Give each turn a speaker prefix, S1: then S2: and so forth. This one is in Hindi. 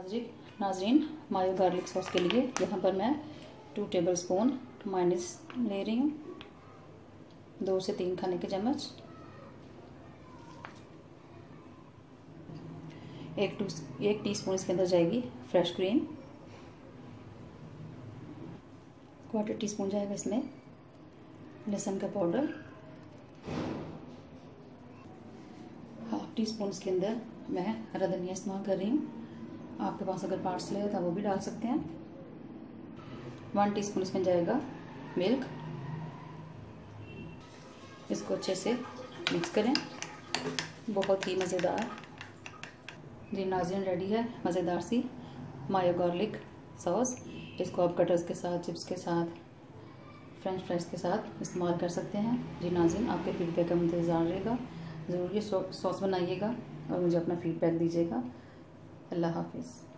S1: नाजरीन नाजरीन मायो गार्लिक सॉस के लिए यहाँ पर मैं टू टेबल स्पून माइनस ले रही हूँ। दो से तीन खाने के चम्मच। एक टू, एक टीस्पून इसके अंदर जाएगी fresh cream quarter teaspoon जाएगा इसमें लहसुन का पाउडर हाफ़ टी स्पून इसके अंदर मैं हरा धनिया इस्तेमाल कर रही हूँ। आपके पास अगर पार्सल है तो वो भी डाल सकते हैं। वन टीस्पून इसमें जाएगा मिल्क इसको अच्छे से मिक्स करें। बहुत ही मज़ेदार। जी, नाजिन रेडी है। मज़ेदार सी मायो गार्लिक सॉस इसको आप कटर्स के साथ चिप्स के साथ फ्रेंच फ्राइज के साथ इस्तेमाल कर सकते हैं। जी, नाजिन आपके फीडबैक का इंतज़ार रहेगा। ज़रूर ये सॉस बनाइएगा और मुझे अपना फीडबैक दीजिएगा। अल्लाह हाफिज़।